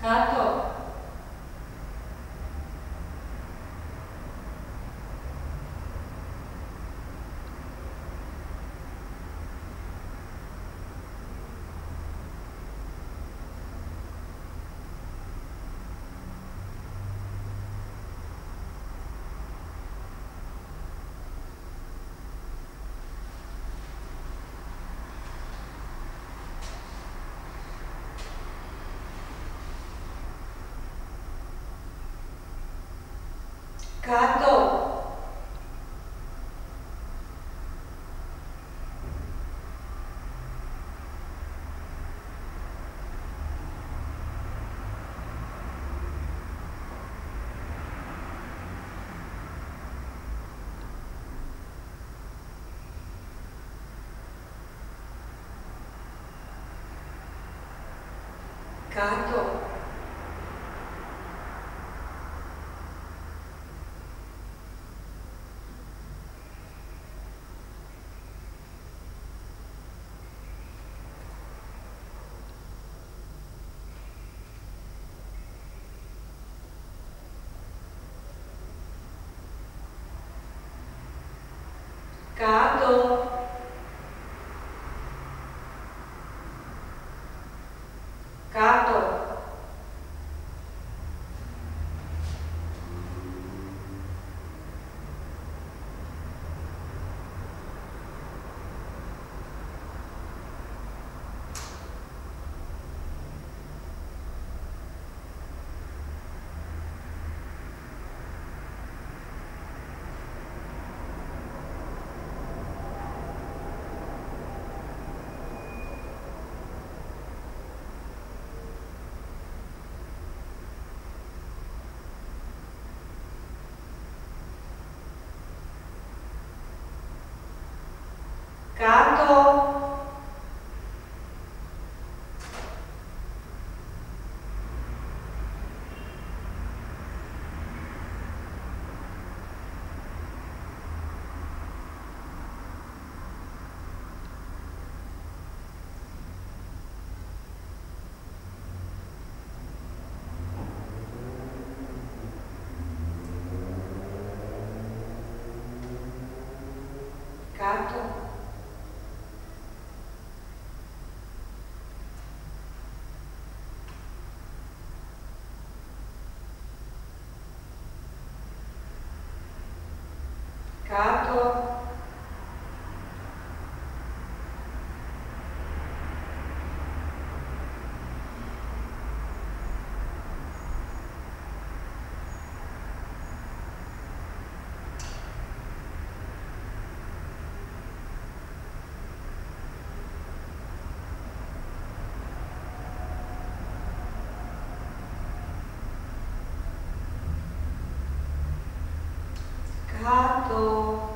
Kato peccato. Cado Cato. Cato. κάτω. stato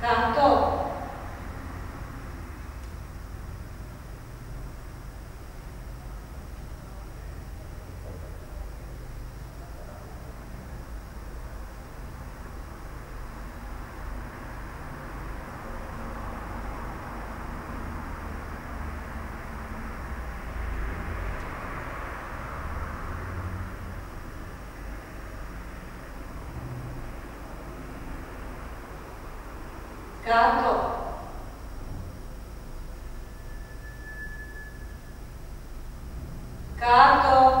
как gato. Gato.